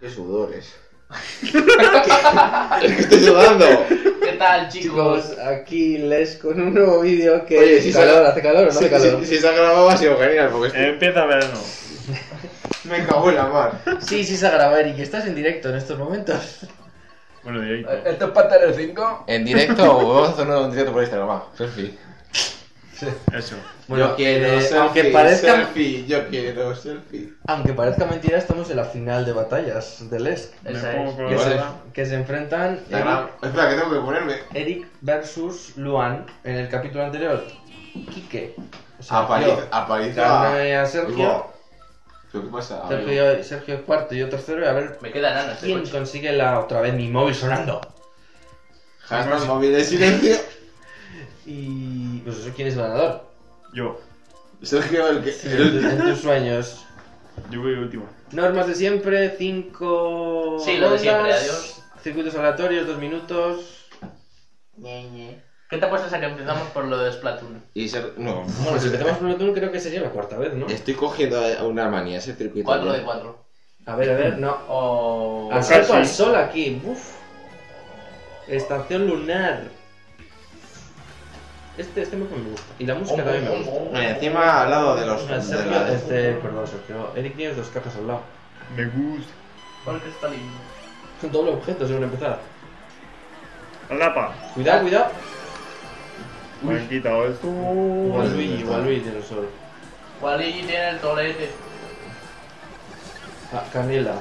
Qué sudores. es que estoy sudando. ¿Qué tal, chicos? Chicos, aquí Les con un nuevo vídeo que Oye, si calor, se- hace calor o no Si, hace calor. si- si se ha grabado ha sido genial, porque estoy- Empieza verano. me cago en la mar. Sí, sí se graba, Eric, estás en directo en estos momentos. Bueno, directo. ¿Esto es para tener 5? En directo, o vamos a hacer un directo por Instagram, va. Selfie. Eso. Bueno, yo quiero eh, selfie, aunque parezca selfie, yo quiero selfie. aunque parezca mentira, estamos en la final de batallas de Les. Me Esa es. Que se, barba. que se enfrentan Eric. Espera, que tengo que ponerme. Eric versus Luan. En el capítulo anterior, Quique. O sea, Apariza. a Sergio. ¿Pero qué pasa? Sergio, Sergio es cuarto y yo tercero. Y a ver Me queda nada este quién consigue la otra vez mi móvil sonando. Hashtag móvil de silencio. Y pues eso, ¿quién es el ganador? Yo. Sergio, el que. En, tu- el- en tus sueños. Yo voy último. Normas de siempre, 5 Sí, lo de siempre, adiós. Circuitos aleatorios, 2 minutos. ¿Qué te apuestas a que empezamos por lo de Splatoon? Y ser. No. Bueno, si empezamos por Splatoon creo que sería la cuarta vez, ¿no? Estoy cogiendo a una manía ese circuito. 4 ya. de 4. A ver, a ver, no. O... Asalto casi. al sol aquí, uf. Estación lunar. Este, este me gusta. Y la música también me gusta. Bueno, encima al lado de los. De Sergio, la- este, perdón, Sergio. Eric tienes dos cajas al lado. Me gusta. ¿Cuál cristalino? Un doble objeto según empezar. Lapa. Cuidado, cuidado. Me han quitado esto. Igual Luigi, igual Luigi tiene el sol. Waligi tiene el tolete. Ah, Canela.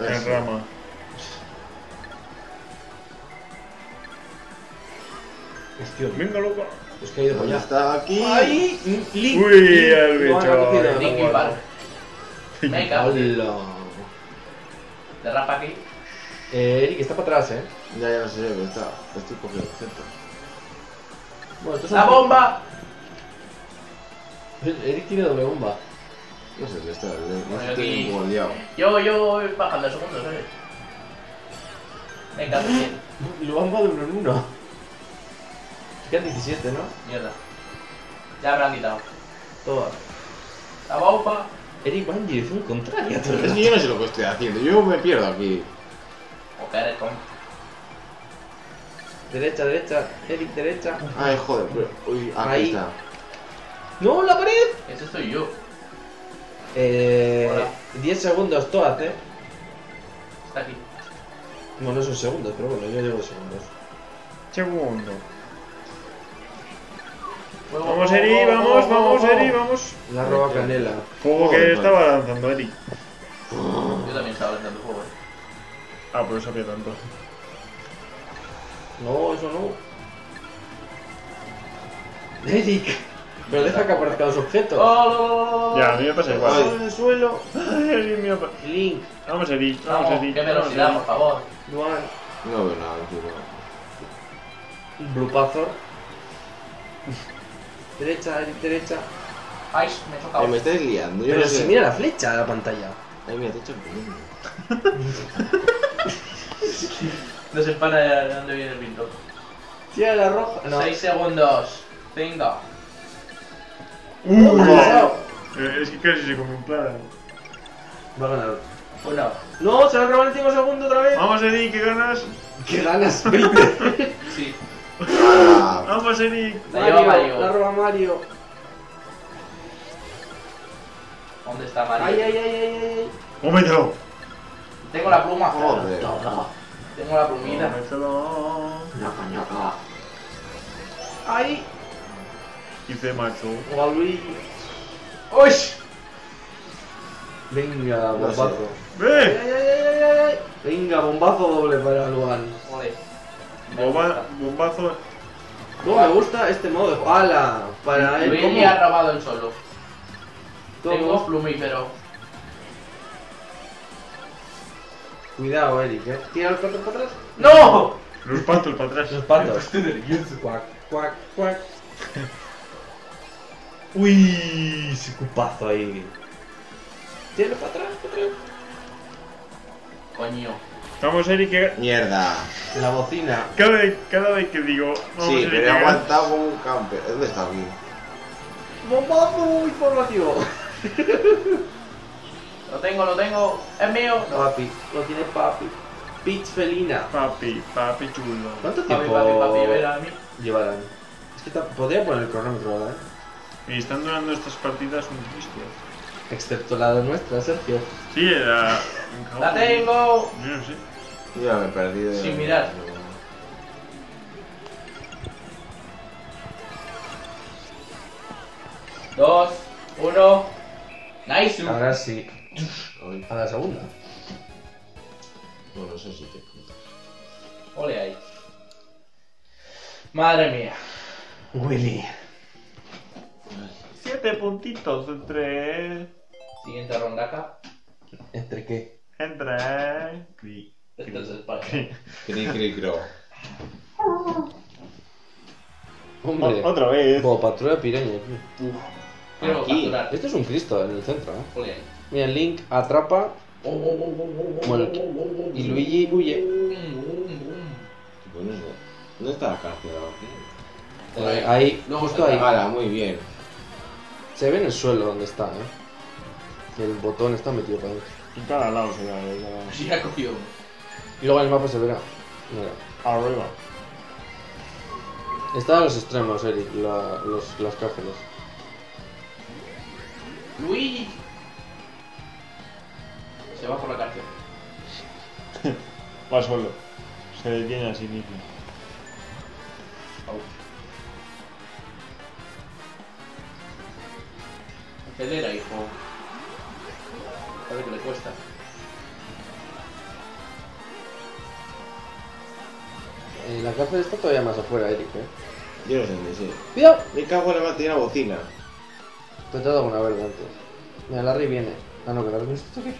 En Eso. rama. Hostia, Venga, loco. es que ha ido para ¿Dónde allá. está aquí? ¡Ay! Link. Uy, el Lo han bicho. cogido. Venga, Hola. derrapa aquí. Eh, Eric está para atrás, eh. Ya, ya no sé, pero está. Estoy cogiendo objetos. Bueno, esto es ¡La un- bomba! Eric tiene doble bomba. No sé qué está. No estoy aquí- un liado. Yo, yo voy bajando segundos, ¿eh? Venga, bien. Luan va de uno en uno. Quedan 17, ¿no? Mierda. Ya me lo han quitado. Todas. La bomba. Eric va en dirección contraria. todo el Es rato. que yo no sé lo que estoy haciendo. Yo me pierdo aquí. O que eres tonto. Derecha, derecha. Eric, derecha. Ay, joder, pero. Uy, aquí Ahí. está. ¡No, la pared! Ese soy yo. Eh. Hola. 10 segundos, todas, eh. Está aquí. Bueno, no son segundos, pero bueno, yo llevo segundos. Segundo. Vamos, Eri, vamos, vamos. Eri, vamos. La roba canela. Fuego que estaba lanzando Eri. Yo también estaba lanzando fuego, eh. Ah, por eso había tanto. No, eso no. Eric. Pero deja que aparezcan los objetos. ¡Oh! Ya, a mí me pasa igual. Ay, en el suelo. Ay, pa- Link. Vamos, Eri, vamos, Vamos, Eri. qué velocidad, por favor. Luan. No veo nada, tío. Blue Pazor. Derecha, derecha. Ay, me he chocado. Ay, me estáis liando. Yo Pero no si sé. mira la flecha de la pantalla. Ay, mira, te he hecho el pulmón. No se para de dónde viene el viento. Tira la roja. No. 6 segundos. 5. No, Uh. Eh, Es que casi se come un plátano. Va a ganar. 1. No, se va a robar el último segundo otra vez. Vamos, Eri, que ganas. ¿Qué ganas? 20. Sí. La lleva Mario. La roba Mario. ¿Dónde está Mario? Ay, ay, ay, ay, ay. Cómetelo. Tengo la pluma. joder. Tengo la plumita. Cómetelo. Ñaca, ñaca. Ay. Hice macho. O a Luigi. ¡Uy! Venga, bombazo. ¡Ve! ay, ay, ay, ay, ay. Venga, bombazo doble para Luan. Me Bomba, bombazo. ¿Cómo me gusta este modo de pala? Para él, Luigi ¿cómo? ha robado el solo. Tengo ¿Cómo? plumífero. Cuidado, Eric, eh. Tira los patos para atrás. ¡No! Los patos para atrás. Los patos. Cuac, cuac, cuac. Uy. Ese cupazo ahí. Tíralo para atrás, para atrás. Coño. Vamos, Eri, que Mierda. La bocina. cada vez, cada vez que digo. Vamos, Sí, pero he aguantado como un camper. ¿Dónde está aquí? ¡Bombazo informativo! Lo tengo, lo tengo. Es mío. No. Papi, lo tiene papi. Peach felina. Papi, papi chulo. ¿Cuánto Papi, tiempo papi, papi, ver a mí. llevarán? Es que podría poner el cronómetro ahora, ¿eh? Y están durando estas partidas un Cristo. Excepto la de nuestra, Sergio. Sí, era. La tengo. Yo no sé. Yo ya me he perdido. Sin mirar. Dos, uno. Nice. Ahora sí. A la segunda. No, no sé si te. Ole ahí. Madre mía. Willy. Siete puntitos entre. Siguiente rondaca. ¿Entre qué? Entre. Cri. Esto es España. Cri, cri, cro. Hombre. O- Otra vez. Como patrulla pireña aquí. Quiero Aquí. capturar. Esto es un Cristo en el centro, ¿eh? Ahí. Mira, Link atrapa Bueno, y Luigi huye. ¿Dónde está la cárcel ahora? Ahí. Ahí, Luego justo ahí. Hala, muy bien. Se ve en el suelo donde está, ¿eh? El botón está metido para adentro. En cada lado se da, en cada lado. Sí, ha cogido. Y luego en el mapa se verá. Mira. Arriba. Está a los extremos, Eric, la- los, las cárceles. Luigi. Se va por la cárcel. Va solo. Se detiene a sí mismo. Au. Acelera, hijo. A ver qué le cuesta. Eh, la cárcel está todavía más afuera, Eric, ¿eh? Yo no sé dónde sí. ¡Cuidado! Me cago en la tiene la bocina. Te he dado una verde antes. Mira, Larry viene. Ah, no, que Larry no está aquí.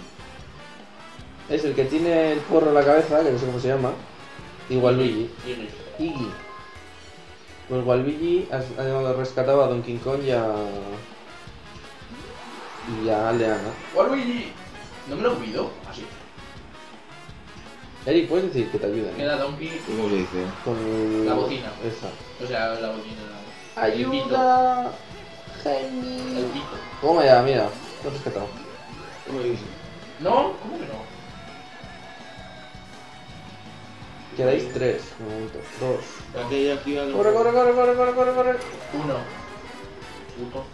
Es el que tiene el porro en la cabeza, que no sé cómo se llama. Igual Luigi. Iggy. Iggy. Pues Waluigi ha, ha rescatado a Donkey Kong y a. y a Aldeana. Waluigi. No me lo olvido. Así. Eric, ¿puedes decir que te ayuden? Queda Donkey. ¿Cómo se dice? Con La bocina. Esa. O sea, la bocina. El pito. ¡Ayuda! El ¡Geni! pito. Toma ya, mira. Lo he rescatado. ¿Cómo se dice? ¿No? ¿Cómo que no? Quedáis tres. Un momento. Dos. Aquí hay aquí algo. ¡Corre, corre, corre, corre, corre, corre, corre! Uno. Puto.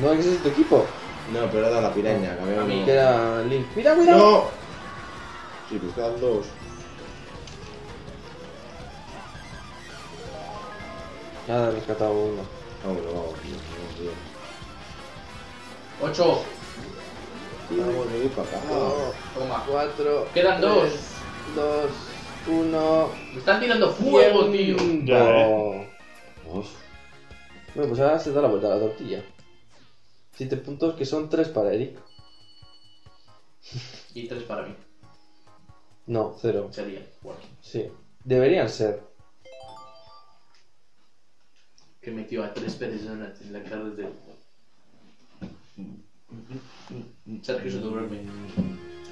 No, que ese es tu equipo. No, pero era la piraña, que había A mí. Que era Link. ¡Mira, cuidado! ¡No! Sí, pues quedan dos. Nada, he rescatado uno. Vamos, vamos bien. Ocho. Vamos a ir para acá. Toma. cuatro. Quedan tres, dos. Dos. Uno. Me están tirando fuego, tío. Ya, eh. Bueno, pues ahora se da la vuelta a la tortilla. Siete puntos que son tres para Eric. Y tres para mí. No, cero. Sería. Bueno. Sí. Deberían ser. Que metió a tres personas en la cara de. Sergio se duerme.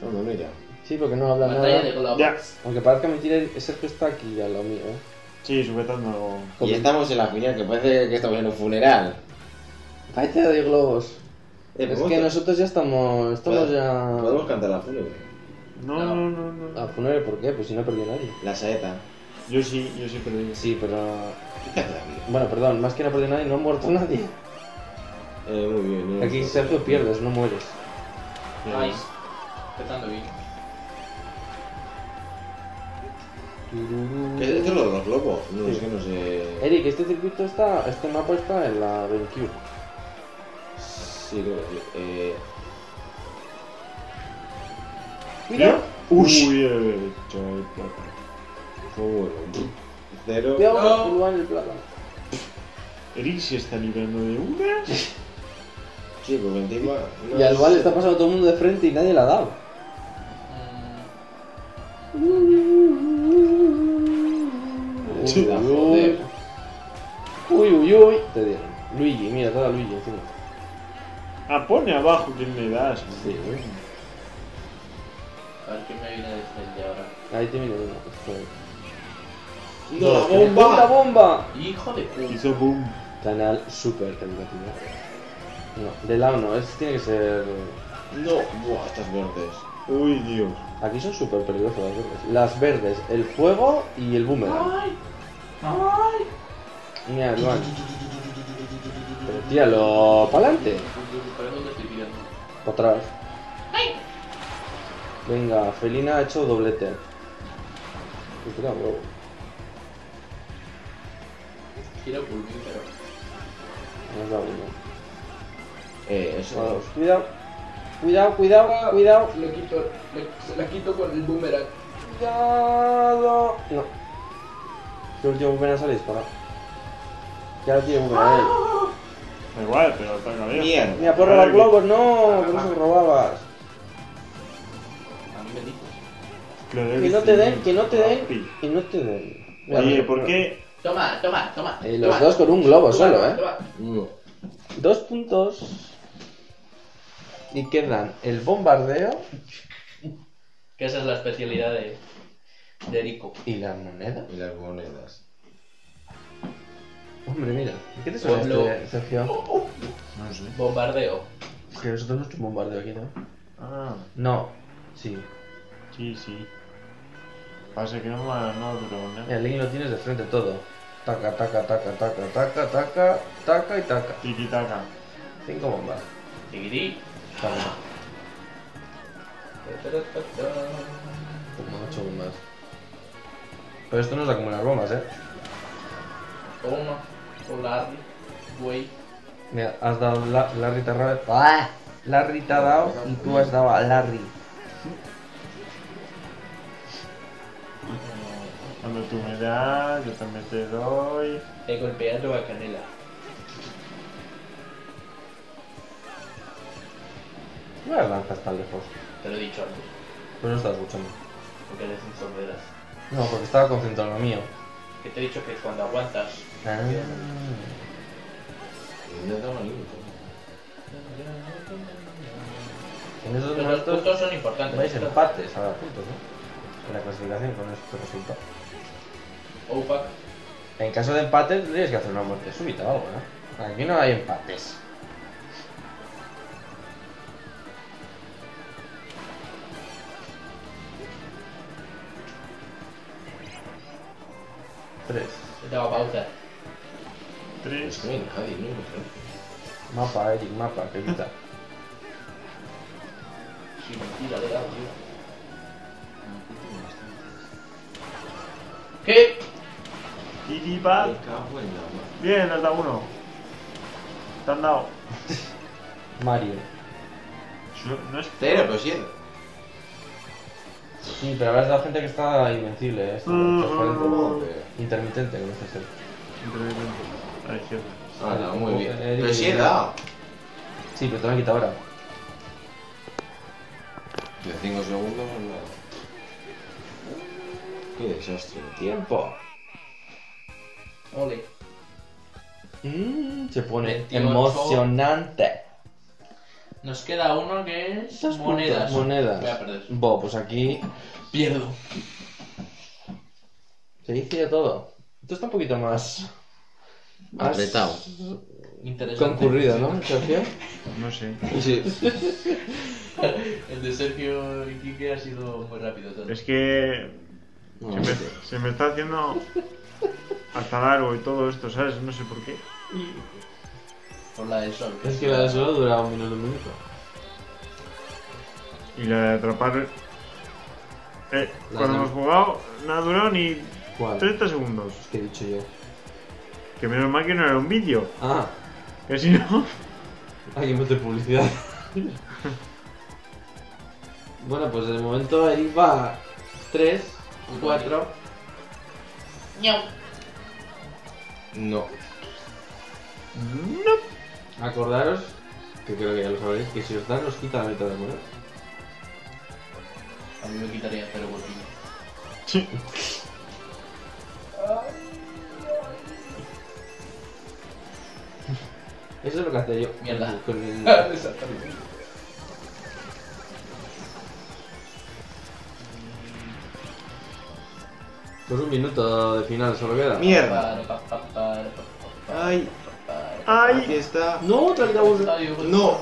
Vamos, mira. Sí, porque no habla Batalla de nada. globos. Ya. Aunque parezca mentira, Sergio está aquí al lado mío, ¿eh? Sí, sujetando. Y estamos en la final, que parece que estamos en un funeral. Cállate de globos. Eh, Es ¿podemos que nosotros ya estamos. Estamos ¿Podemos- ya. Podemos cantar la fúnebre. No, no, no, no. A funeral, ¿por qué? Pues si no perdió nadie. La saeta. Yo sí, yo sí perdí. Sí, pero. Bueno, perdón, más que no ha perdido nadie, no ha muerto nadie. Eh, muy bien. no Aquí sé. Sergio pierdes, no mueres. Nice. Empezando bien. ¿Qué- ¿Esto es lo de los globos? No, Sí. es que no sé. Eric, este circuito está. Este mapa está en la GameCube. Sí, creo que sí. Eh, ¡Cuidado! Uy, Uy eh, plata. fue bueno. Cero. ¡Cuidado! No. En el plátano. Eric se está librando de una. Sí, porque encima. no Y al. Val está pasando todo el mundo de frente y nadie la ha dado. Mm, uy, uy, uy. Te dieron. Luigi, mira, te da Luigi encima. Ah, pone abajo que me das. Sí. A ver quién me viene de frente ahora. Ahí te viene uno. ¡No, la ¡La bomba! bomba! Hijo de puta. Hizo boom. Canal super educativo. No, de lado no, es, tiene que ser... No, buah, estas verdes. Uy, Dios. Aquí son súper peligrosas las verdes. Las verdes, el fuego y el boomerang. ¡Ay! ¡Ay! Mira, Luan. Tíralo para adelante. ¿Para atrás. Venga, Felina ha hecho doblete. Tira huevo. Gira pulmín, pero. Me has dado uno. Eh, eso. Vamos, cuidado. Cuidado, cuidado, cuidado. Quito, se la quito con el boomerang. Cuidado. No. Que último boomerang sale disparado. Ahora tiene boomerang él. Da igual, pero ataca bien. Mierda. Mira, por robar globos, no. Por eso robabas. A mí me dices. Que no te den, que no te den. Que no te den. Oye, ¿por qué? Toma, toma, toma. Eh, los toma. dos con un globo Toma, solo, eh. toma. No. Dos puntos. Y quedan el bombardeo Que esa es la especialidad de, de Erico. y la moneda. Y las monedas. Hombre, mira. ¿Qué te suena Pueblo. este, Sergio? No sé. Bombardeo. Es que nosotros hemos hecho un bombardeo aquí, ¿no? Ah, No. Sí. sí, sí. Pasa que no, me- no duró, ¿no? Mira, el link lo tienes de frente todo. Taca, taca, taca, taca, taca, taca, taca y taca. Tiki taka. Cinco bombas. Tiquirí. Taca. Como ocho bombas. Pero esto no es acumular bombas, ¿eh? Toma. Con Larry. Güey. Mira, has dado la, Larry te ha dado... ¡Ah! Larry te ha dado y tú has dado a Larry. Cuando tú me das, yo también te doy. He golpeado a Canela. No las lanzas tan lejos. Te lo he dicho antes. Pero no estás escuchando. Porque eres un sorderas. No, porque estaba concentrado en lo mío. Que te he dicho que cuando aguantas. Ah. En esos Pero los momentos puntos son importantes. vais empates ahora puntos, ¿no? En la clasificación con este resultado. Opak. En caso de empate tendrías que hacer una muerte súbita o algo, ¿no? Aquí no hay empates. Tres. Te daba pausa. Es Tres. que no hay nadie, no hay gente. Mapa, Eric, mapa, que quita. Sin mentira, le he dado, tío. ¿Qué? Tiki pa. Me cago en la mar. Bien, has dado uno. Te han dado. Mario. Yo- No es. Cero, pero siete. Sí, pero habrás dado gente que está invencible, ¿eh? Está Mm. transparente. Joder. Intermitente, como dice ser. Intermitente. A la izquierda. Ah, no, muy bien. Eric, Pero sí he dado. Sí, pero te lo han quitado ahora. De 5 segundos, nada. Qué desastre. Tiempo. Ole. Mm, se pone 28. emocionante. Nos queda uno que es monedas. Monedas. Voy a perder. Bo, pues aquí Pierdo. se dice ya todo. Esto está un poquito más. más Apretado. Interesante. Concurrido, ¿no, Sergio? No sé. Sí. El de Sergio y Kike ha sido muy rápido. todo. Es que No, se me, se me está haciendo hasta largo y todo esto, ¿sabes? No sé por qué. Por la del sol. Es que la de solo dura un minuto, un minuto. Y la de atrapar. Eh, La cuando de- hemos jugado, no ha durado ni ¿Cuál? 30 segundos. ¿Qué he dicho yo? Que menos mal que no era un vídeo. Ah, Que si no. hay que meter publicidad. bueno, pues de momento Eric va 3, 4. Ñau. No. No. Acordaros, que creo que ya lo sabréis, que si os dan os quita la mitad de moneda. A mí me quitaría cero bolsillo. Sí. Eso es lo que hacía yo. Mierda. Con el- Exactamente. Pues un minuto de final solo queda. Mierda. Ay. Para, ¡Ay! Aquí está. No, te hijo de No.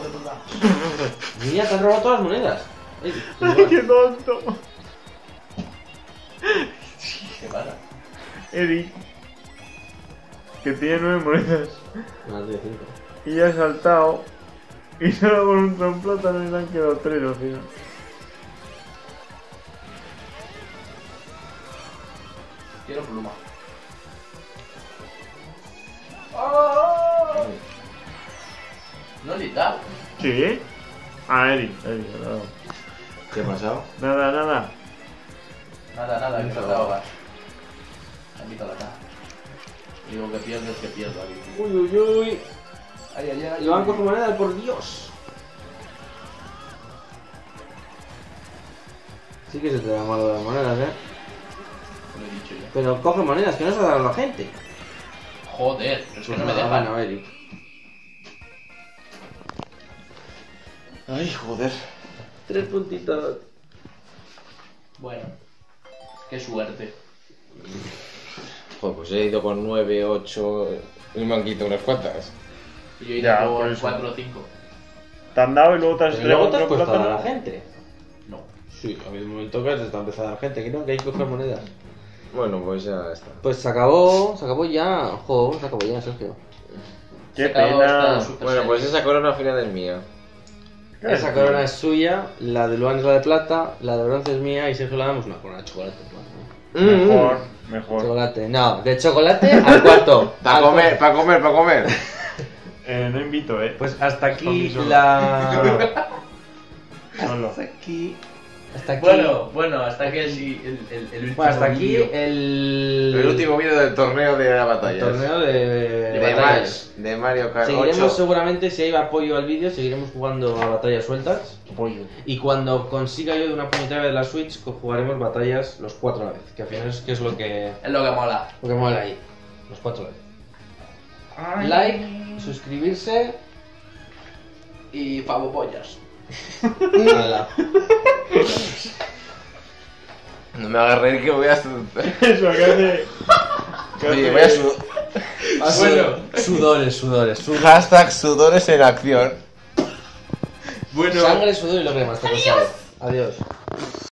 Mira, te han robado todas las monedas. Ey, ¡Ay, qué tonto! ¿Qué pasa? Eric, que tiene nueve monedas Más de cinco. y ya ha saltado. Y solo con un tromplátano y le han quedado tres al final. Quiero pluma. No le he dado. ¿Sí? Ah, Eric, Eric, no. ¿Qué ha pasado? Nada, nada. Nada, nada, que No. faltaba gas. Han quitado la caja. Digo que pierdes, que pierdo aquí. Uy, uy, uy. Ay, ay, ay. Iván coge monedas, por Dios. Sí que se te da malo de las monedas, eh. Lo he dicho ya. Pero coge monedas, que no se las da a la gente. Joder, pero es que no me nada, dejan. bueno, Eric. Ay, joder. Tres puntitos. Bueno, qué suerte. Joder, pues he ido con 9, 8 y me han quitado unas cuantas. Y yo he Ya, ido por por eso. 4 o 5. Te han dado y luego te has Pero luego te has puesto a dar a la gente. No. Sí, ha habido un momento que se está empezando a dar gente, que no, que hay que coger monedas. Bueno, pues ya está. Pues se acabó, se acabó ya. Joder, se acabó ya, Sergio. Qué Se acabó pena. esta Super Bueno, pues esa corona al final es mía. Esa corona es suya, la de Luan es la de plata, la de bronce es mía y Sergio le damos una corona de chocolate. Luan, ¿no? Mejor, mejor. Chocolate, no, de chocolate al cuarto. Para comer, para comer, para comer. Eh, no invito, eh. Pues hasta aquí la. Solo. Hasta aquí. Hasta aquí. Bueno, bueno, hasta que el, el, el, el último Bueno, hasta aquí vídeo. el. El último vídeo del torneo de la el batalla. torneo de, de, de batallas. Mar- de Mario Kart Seguiremos 8. seguramente, si hay apoyo al vídeo, seguiremos jugando a batallas sueltas. Y cuando consiga yo de una puñetera de la Switch, jugaremos batallas los cuatro a la vez. Que al final es, que es lo que, Es lo que mola. lo que mola ahí. Los cuatro a la vez. Like, suscribirse. Y pavo pollas. Hala. No me hagas reír que voy a... Eso, que hace. que Oye, voy a su- Bueno. Sudores, sudores, sudores. Hashtag sudores en acción. Bueno. Sangre, sudor y lo que más te ha costado. Adiós.